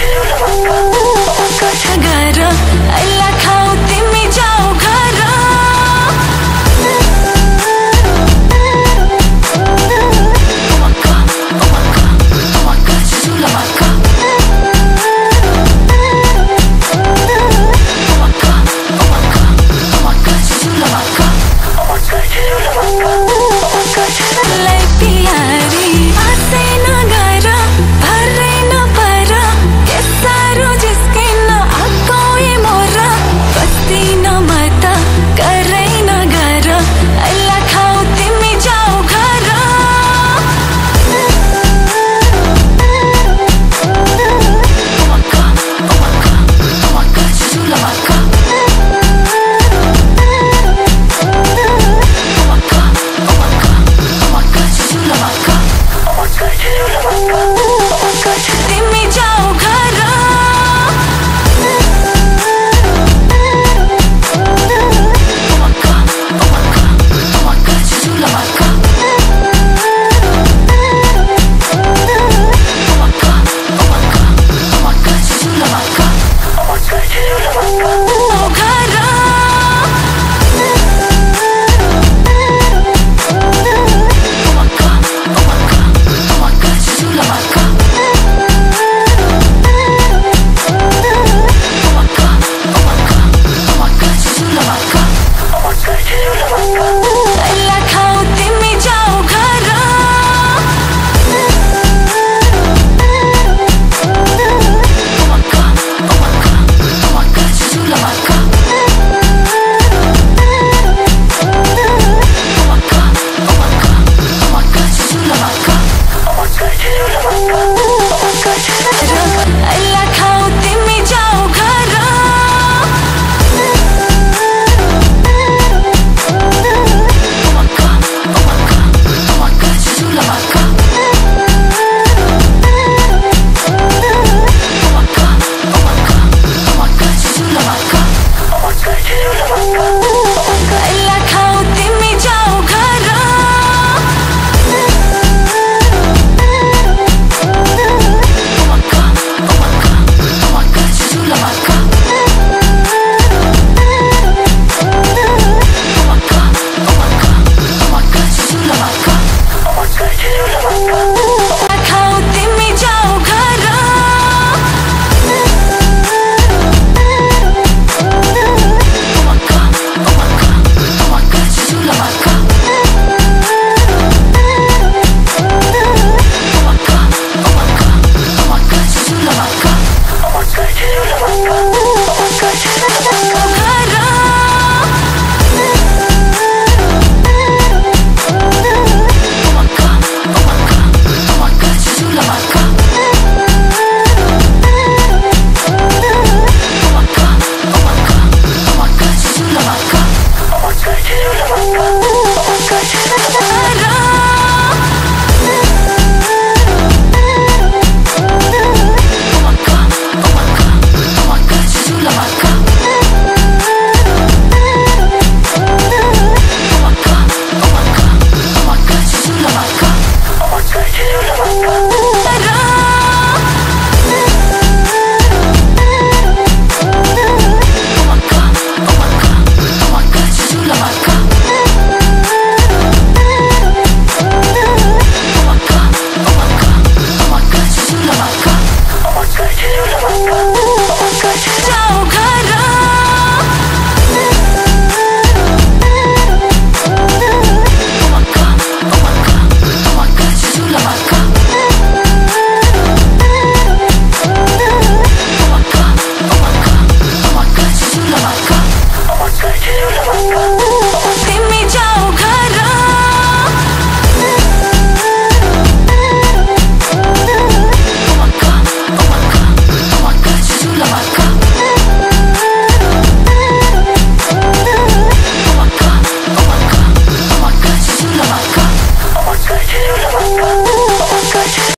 Beautiful.